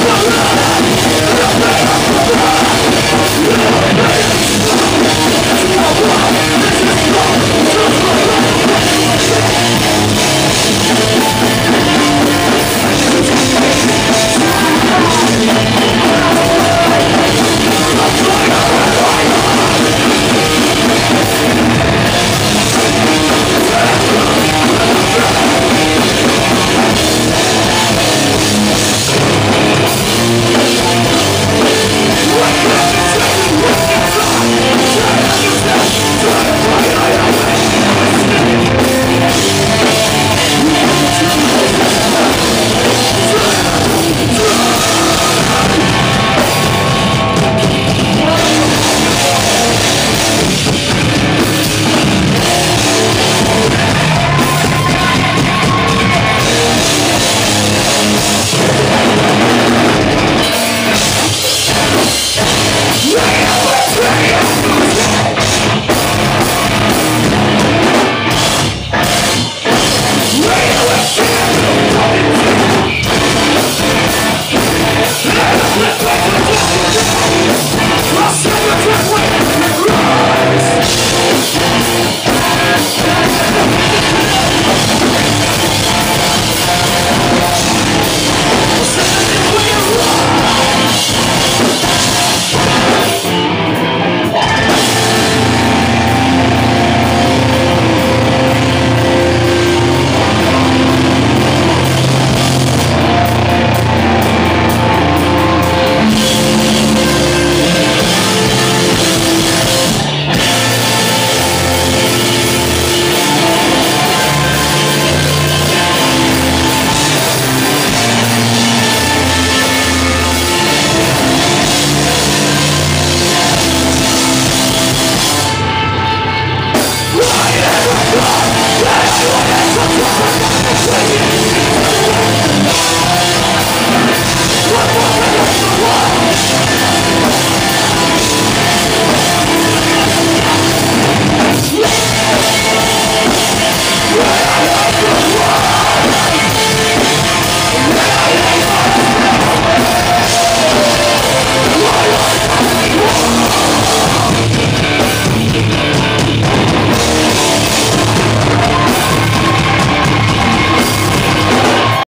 Yeah. What the